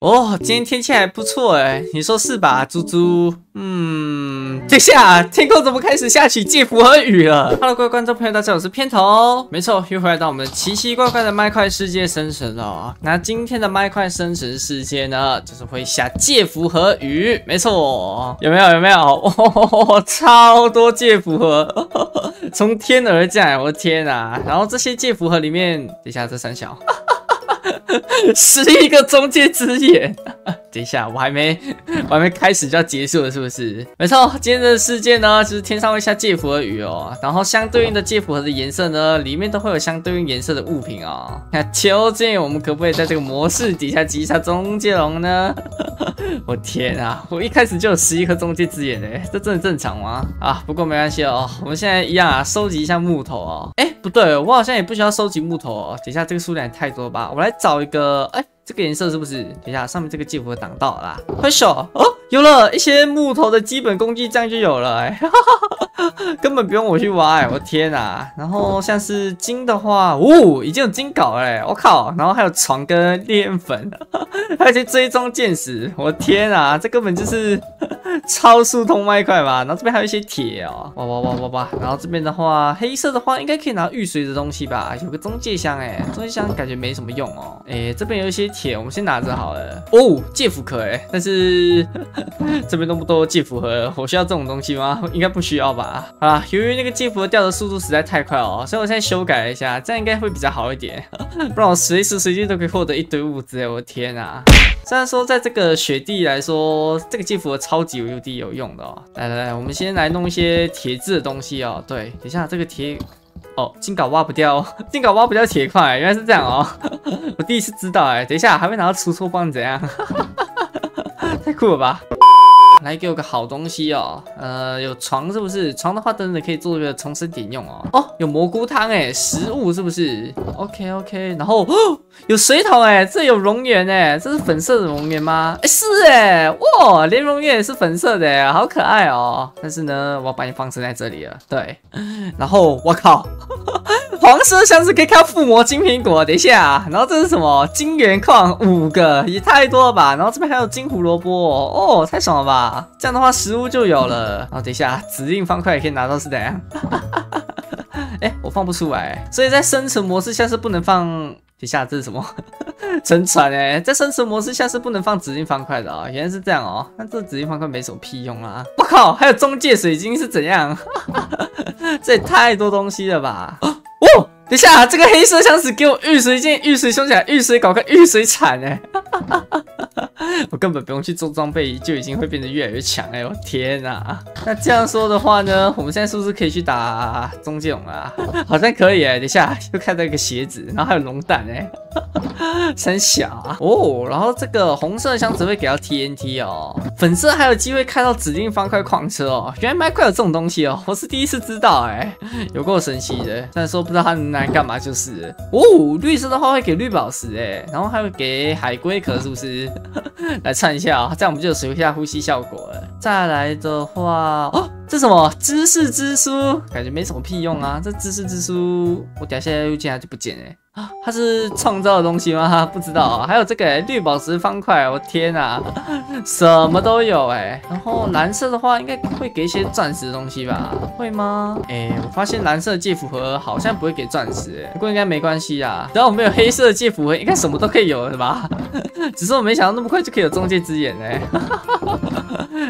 哦，今天天气还不错哎，你说是吧，猪猪？嗯，这下，天空怎么开始下起介福和雨了？Hello，各位观众朋友，大家好，我是片头。没错，又回来到我们奇奇怪怪的麦块世界生存了。那今天的麦块生存世界呢，就是会下介福和雨。没错，有没有？有没有？哦，超多介福和 从天而降，我的天啊！然后这些介福和里面，等下这三小。十一个中介之眼。等一下，我还没，我还没开始就要结束了，是不是？没错，今天的事件呢，就是天上会下介福和雨哦，然后相对应的介福和的颜色呢，里面都会有相对应颜色的物品哦。那究竟我们可不可以在这个模式底下击杀中介龙呢？我天啊，我一开始就有十一颗中介之眼哎，这真的正常吗？啊，不过没关系哦，我们现在一样啊，收集一下木头哦。哎，不对，我好像也不需要收集木头哦。等一下这个数量也太多吧，我来找一个，哎。这个颜色是不是？等一下，上面这个技符挡到啦。挥手哦，有了一些木头的基本工具，这样就有了哎，根本不用我去挖哎，我天哪！然后像是金的话，哦，已经有金镐哎，我靠！然后还有床跟烈焰粉，还有些追踪箭矢，我天哪，这根本就是 超速通麦块吧？然后这边还有一些铁哦，哇哇哇哇哇！然后这边的话，黑色的话应该可以拿玉髓的东西吧？有个中介箱哎，中介箱感觉没什么用哦。哎，这边有一些。铁，我们先拿着好了。哦，戒符壳哎，但是 这边那么多戒符盒，我需要这种东西吗？应该不需要吧。啊，由于那个戒符盒掉的速度实在太快哦，所以我现在修改一下，这样应该会比较好一点。不然我随时随地都可以获得一堆物资哎，我的天啊！虽然说在这个雪地来说，这个戒符盒超超级无敌有用的哦。来来来，我们先来弄一些铁质的东西哦。对，等一下这个铁。哦，金镐挖不掉，金镐挖不掉铁块，原来是这样哦，我第一次知道哎，等一下还会拿到出错棒怎样？太酷了吧！来给我个好东西哦，呃，有床是不是？床的话，真的可以做一个重生点用哦。哦，有蘑菇汤哎，食物是不是？OK OK，然后哦有水桶哎，这有熔岩哎，这是粉色的熔岩吗？哎，是哎，哇，连熔岩也是粉色的，好可爱哦。但是呢，我要把你放生在这里了。对，然后我靠。黄色箱子可以看附魔金苹果，等一下，然后这是什么金元矿五个，也太多了吧？然后这边还有金胡萝卜，哦，太爽了吧！这样的话食物就有了。然后等一下，指令方块也可以拿到是怎样？哎，我放不出来，所以在生存模式下是不能放。等一下，这是什么？沉船哎，在生存模式下是不能放指令方块的啊，原来是这样哦。那这指令方块没什么屁用啊！我靠，还有中介水晶是怎样？这也太多东西了吧！哦，等一下，这个黑色箱子给我玉髓剑、玉髓凶甲、遇水搞个玉髓铲哎！我根本不用去做装备，就已经会变得越来越强哎！我天哪！那这样说的话呢，我们现在是不是可以去打中介龙啊？好像可以哎！等一下又看到一个鞋子，然后还有龙蛋哎！真小啊！哦，然后这个红色箱子会给到 TNT 哦，粉色还有机会开到指定方块矿车哦。原来麦块有这种东西哦，我是第一次知道哎，有够神奇的。但是说不知道它能拿来干嘛就是哦。绿色的话会给绿宝石哎，然后还会给海龟壳是不是？来唱一下啊，这样我们就有水下呼吸效果了。再来的话哦。这什么知识之书？感觉没什么屁用啊！这知识之书，我等下又进来就不见哎啊！它是创造的东西吗？不知道。还有这个绿宝石方块，我天哪，什么都有哎。然后蓝色的话，应该会给一些钻石的东西吧？会吗？哎，我发现蓝色的戒符盒好像不会给钻石，不过应该没关系啊。只要我们有黑色的戒符盒，应该什么都可以有是吧？只是我没想到那么快就可以有中介之眼哎。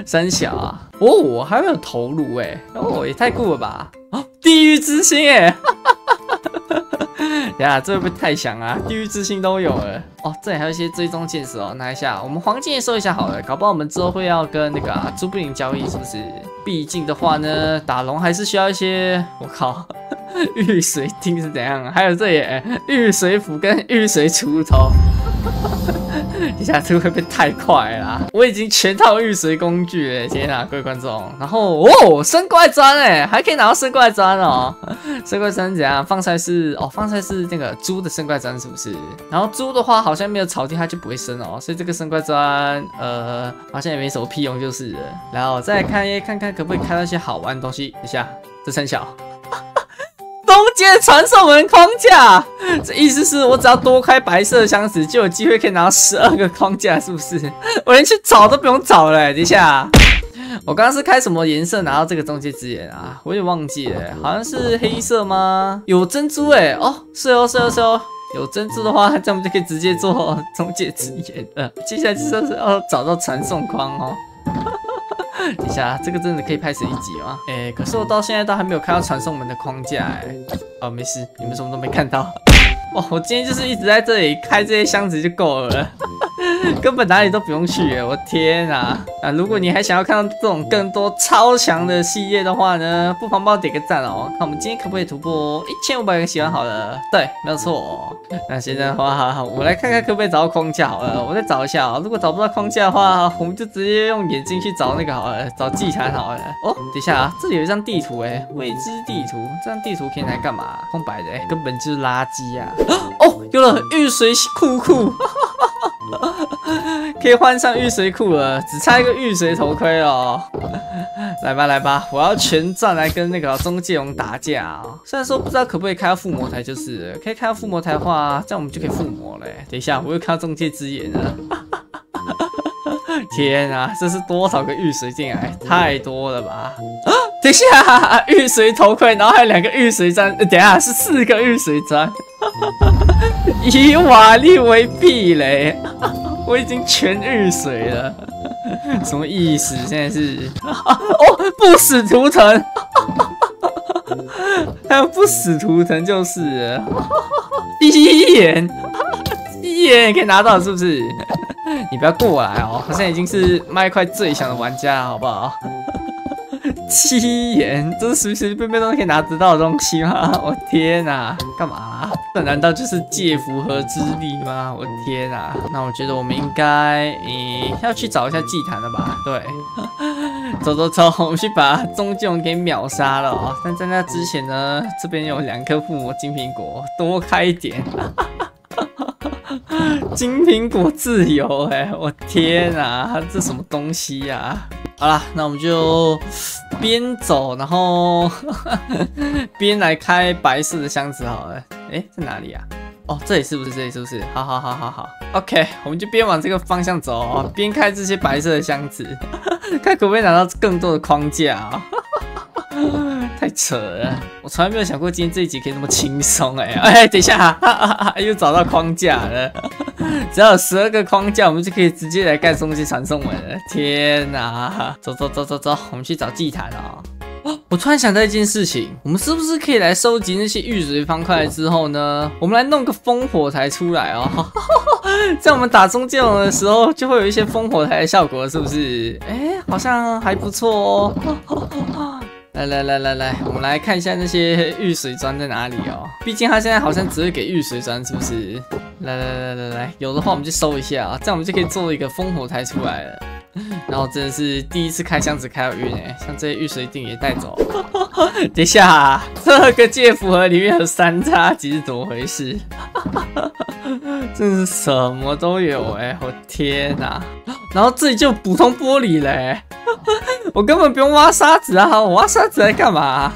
三小啊！哦，还有头颅哎！哦，也太酷了吧！啊，地狱之心哎！呀，这会不会太强啊？地狱之心都有了哦，这里还有一些追踪箭矢哦，拿一下。我们黄金也收一下好了，搞不好我们之后会要跟那个朱布林交易，是不是？毕竟的话呢，打龙还是需要一些。我靠，玉髓钉是怎样？还有这也玉髓斧跟玉髓锄头。一下这会不会太快啦？我已经全套玉髓工具了，天哪，各位观众！然后哦，生怪砖哎，还可以拿到生怪砖哦。生怪砖怎样？放出来是哦，放出来是那个猪的生怪砖是不是？然后猪的话好像没有草地它就不会生哦，所以这个生怪砖呃好像也没什么屁用就是。然后再看一看看可不可以开到一些好玩的东西。等下这三小。阶的传送门框架，这意思是我只要多开白色的箱子，就有机会可以拿到十二个框架，是不是？我连去找都不用找了。等一下，我刚刚是开什么颜色拿到这个中介资源啊？我也忘记了，好像是黑色吗？有珍珠哎，哦，是哦，是哦，是哦。有珍珠的话，这样我们就可以直接做中介资源了。接下来就是要找到传送框哦。等一下，这个真的可以拍成一集吗？哎，可是我到现在都还没有看到传送门的框架哎。哦，没事，你们什么都没看到。哇，我今天就是一直在这里开这些箱子就够了。根本哪里都不用去耶！我天啊！啊，如果你还想要看到这种更多超强的系列的话呢，不妨帮我点个赞哦！看我们今天可不可以突破一千五百个喜欢好了？对，没有错。那现在的话，我来看看可不可以找到框架好了。我再找一下啊，如果找不到框架的话，我们就直接用眼睛去找那个好了，找祭坛好了。哦，等一下啊，这里有一张地图哎，未知地图。这张地图可以拿来干嘛？空白的哎，根本就是垃圾啊！哦，有了玉水库库。可以换上玉髓裤了，只差一个玉髓头盔哦。来吧来吧，我要全站来跟那个中介龙打架。虽然说不知道可不可以开到附魔台，就是可以开到附魔台的话，这样我们就可以附魔了。等一下，我又看到中介之眼了。天啊，这是多少个玉髓进来？太多了吧！啊等一下，玉髓头盔，然后还有两个玉髓砖。等一下是四个玉髓砖。以瓦砾为壁垒，我已经全遇水了，什么意思？现在是哦，不死图腾，还有不死图腾就是第一眼，第一眼也可以拿到是不是？你不要过来哦，好像已经是麦块最强的玩家，好不好？七眼，这是随随便便都可以拿得到的东西吗？我天哪，干嘛？这难道就是借符合之力吗？我天啊，那我觉得我们应该，嗯，要去找一下祭坛了吧？对，走走走，我们去把终究给秒杀了啊！但在那之前呢，这边有两颗附魔金苹果，多开一点。金苹果自由，哎，我天啊，这什么东西呀？好了，那我们就边走，然后 边来开白色的箱子好了。哎，在哪里啊？哦，这里是不是？这里是不是？好好好好好，OK，我们就边往这个方向走，边开这些白色的箱子，看可不可以拿到更多的框架。太扯了，我从来没有想过今天这一集可以那么轻松哎！哎，等一下，又找到框架了，只要有十二个框架，我们就可以直接来干终极传送门了。天哪，走走走走走，我们去找祭坛啊！我突然想到一件事情，我们是不是可以来收集那些玉髓方块之后呢？我们来弄个烽火台出来哦，在我们打中剑龙的时候，就会有一些烽火台的效果，是不是？哎，好像还不错哦。来来来来来，我们来看一下那些玉髓砖在哪里哦。毕竟他现在好像只会给玉髓砖，是不是？来来来来来，有的话我们就收一下啊，这样我们就可以做一个烽火台出来了。然后真的是第一次开箱子开到晕哎，像这些玉髓锭也带走。等一下，这个戒符盒里面有三叉戟是怎么回事？真是什么都有哎，我天哪！然后这里就普通玻璃嘞。我根本不用挖沙子啊！我挖沙子来干嘛？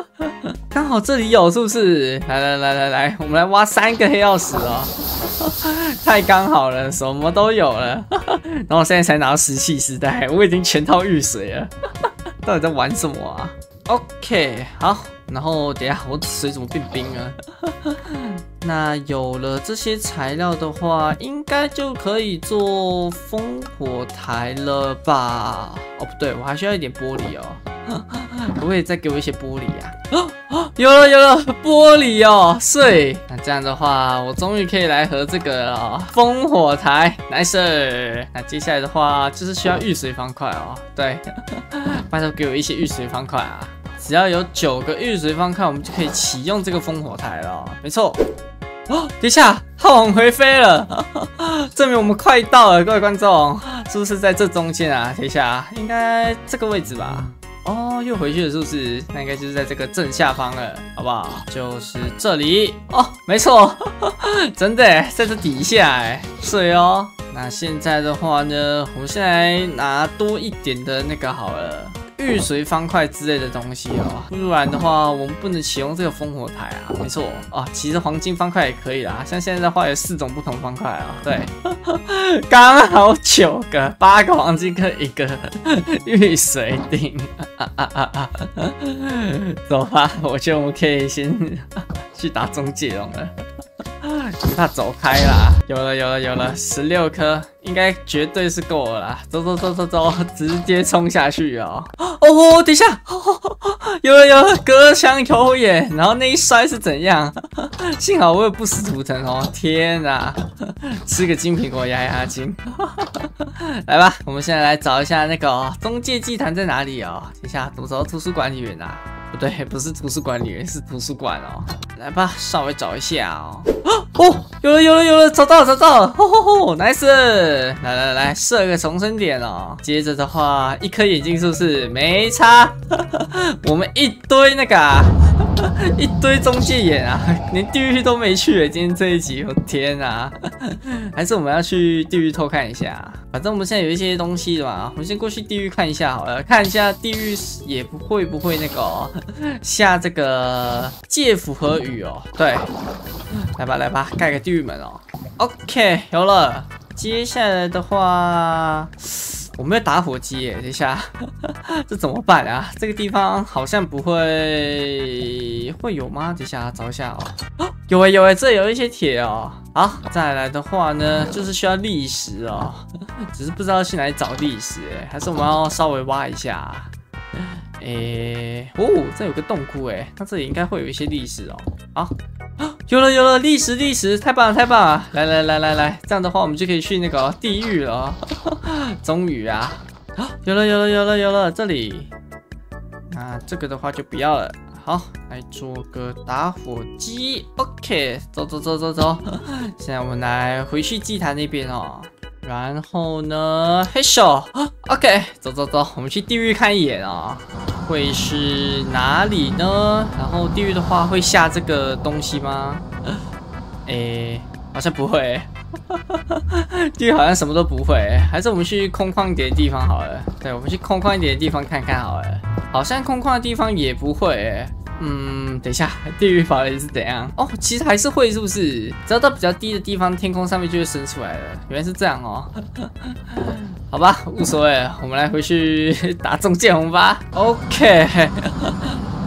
刚好这里有，是不是？来来来来来，我们来挖三个黑曜石哦！太刚好了，什么都有了。然后现在才拿到石器时代，我已经全套玉水了。到底在玩什么啊？OK，好。然后等下我水怎么变冰了？那有了这些材料的话，应该就可以做烽火台了吧？哦，不对，我还需要一点玻璃哦。不可以再给我一些玻璃啊？有了有了，玻璃哦，碎。那这样的话，我终于可以来和这个烽火台，nice。那接下来的话就是需要玉髓方块哦。对，拜托给我一些玉髓方块啊。只要有九个玉髓方块，我们就可以启用这个烽火台了。没错，哦，等下，它往回飞了，证明我们快到了。各位观众，是不是在这中间啊？等下，应该这个位置吧？哦，又回去了，是不是？那应该就是在这个正下方了，好不好？就是这里哦，没错，真的在这底下哎，水哦。那现在的话呢，我们先来拿多一点的那个好了。玉髓方块之类的东西哦，不然的话我们不能启用这个烽火台啊。没错啊，其实黄金方块也可以啦，像现在的话有四种不同方块啊。对，刚好九个，八个黄金跟一个 玉髓锭。走吧，我觉得我们可以先去打中介龙了。他走开啦！有了有了有了，十六颗应该绝对是够了！走走走走走，直接冲下去哦！哦，等一下，有了有了，隔墙有眼。然后那一摔是怎样？幸好我有不死图腾哦！天哪，吃个金苹果压压惊！来吧，我们现在来找一下那个中介祭坛在哪里哦？等一下，怎么找到图书管理员啊？不对，不是图书管理员，是图书馆哦。来吧，稍微找一下哦。哦，有了有了有了，找到了找到了，吼吼吼，nice！来来来，设个重生点哦。接着的话，一颗眼镜是不是没差？我们一堆那个，一堆中介眼啊，连地狱都没去。今天这一集，我天啊！还是我们要去地狱偷看一下。反正我们现在有一些东西的嘛，我们先过去地狱看一下好了，看一下地狱也不会不会那个下这个戒符和雨哦。对，来吧来吧，盖个地狱门哦。OK，有了。接下来的话，我没有打火机耶，等一下，这怎么办啊？这个地方好像不会会有吗？等一下找一下哦。有哎有哎，这有一些铁哦。好，再来的话呢，就是需要砾石哦，只是不知道去哪里找砾石，还是我们要稍微挖一下。哎，哦，这有个洞窟哎，那这里应该会有一些砾石哦。好，有了有了，历史历史，太棒了太棒了！来来来来来，这样的话我们就可以去那个地狱了。终于啊，有了有了有了有了，这里，那这个的话就不要了。好，来做个打火机。OK，走走走走走。现在我们来回去祭坛那边哦。然后呢，嘿咻。OK，走走走，我们去地狱看一眼啊。会是哪里呢？然后地狱的话会下这个东西吗？哎，好像不会。地狱好像什么都不会。还是我们去空旷一点的地方好了。对，我们去空旷一点的地方看看好了。好像空旷的地方也不会。嗯，等一下，地狱法雷是怎样？哦，其实还是会，是不是？只要到比较低的地方，天空上面就会升出来了。原来是这样哦。好吧，无所谓，我们来回去打中剑红吧。OK，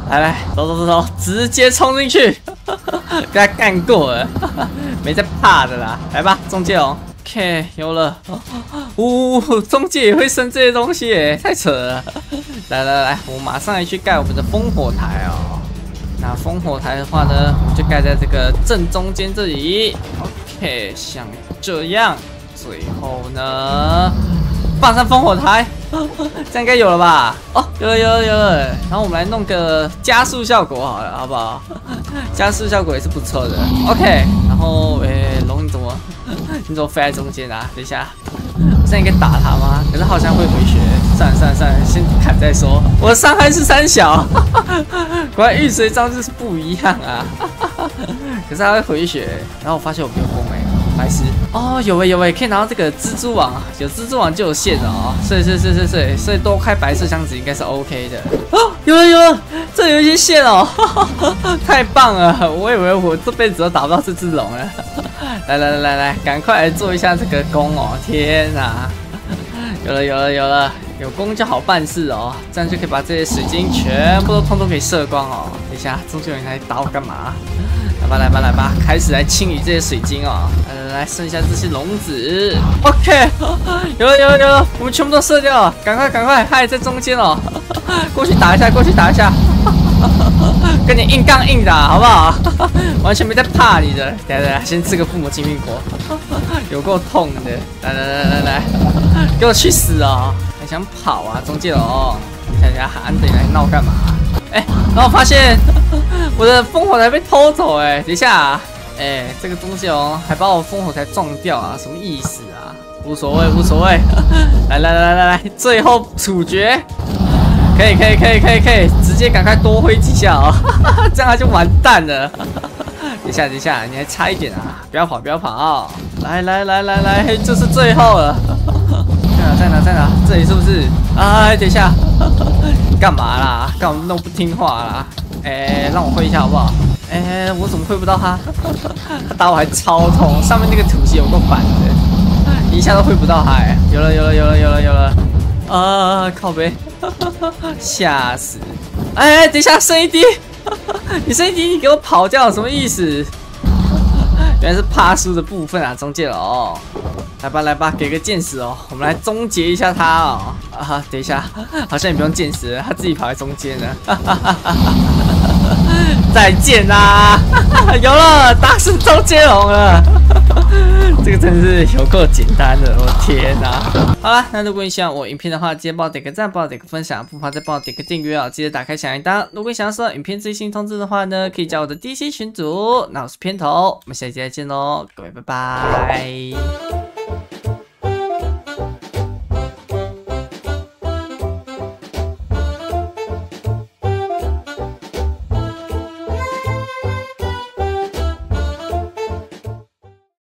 来来，走走走走，直接冲进去，被他干过了，没在怕的啦。来吧，中介红。OK，有了。呜，中介也会升这些东西，太扯了。来来来，我马上来去盖我们的烽火台哦。那烽火台的话呢，我们就盖在这个正中间这里。OK，像这样。最后呢，放上烽火台，这样应该有了吧？哦，有了有了有了。然后我们来弄个加速效果好了，好不好？加速效果也是不错的。OK，然后诶，龙你怎么你怎么飞在中间啊？等一下。我现在应该打他吗？可是好像会回血。算了算了算了，先砍再说。我的伤害是三小，果然玉髓招就是不一样啊。可是他会回血，然后我发现我没有攻哎，白痴。哦，有哎有哎，可以拿到这个蜘蛛网，有蜘蛛网就有线了哦。所以所以所以所以多开白色箱子应该是 OK 的。哦，有了有了，这有一些线哦，太棒了！我以为我这辈子都打不到这只龙了。来来来来来，赶快来做一下这个弓哦！天哪，有了有了有了，有弓就好办事哦，这样就可以把这些水晶全部都通通给射光哦。等一下，中介人来打我干嘛？来吧来吧来吧，开始来清理这些水晶哦。来来来，剩下这些笼子，OK，有了有了有了，我们全部都射掉，赶快赶快，嗨在中间哦，过去打一下，过去打一下。跟你硬刚硬打，好不好？完全没在怕你的。来来来，先吃个附魔金苹果，有够痛的。来来来来来，给我去死啊！想跑啊，中介龙！想想喊等来闹干嘛？哎，然后发现我的烽火台被偷走，哎，等一下，哎，这个中介龙还把我烽火台撞掉啊？什么意思啊？无所谓，无所谓。来来来来来，最后处决。可以可以可以可以可以，直接赶快多挥几下哦，这样他就完蛋了。等一下等一下，你还差一点啊！不要跑不要跑，来来来来来，这是最后了。在哪？在哪？在哪？这里是不是？哎，等一下，干嘛啦？干嘛弄不听话啦？哎，让我挥一下好不好？哎，我怎么挥不到他？他打我还超痛，上面那个土系有够烦的，一下都挥不到他。哎，有了，有了，有了，有了，有了！啊，靠背，吓死！哎，等一下，剩一滴，你剩一滴，你给我跑掉，什么意思？原来是怕输的部分啊，中介了哦。来吧，来吧，给个剑矢哦，我们来终结一下他哦。啊，等一下，好像也不用剑矢，他自己跑在中间了。再见啦！有了，打死周杰龙了。这个真是有够简单的，我天哪！好了，那如果你喜欢我影片的话，记得帮我点个赞，帮我点个分享，不妨再帮我点个订阅哦。记得打开小铃铛。如果你想要收到影片最新通知的话呢，可以加我的 DC 群组。那我是片头，我们下期再见喽，各位拜拜。